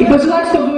It was not so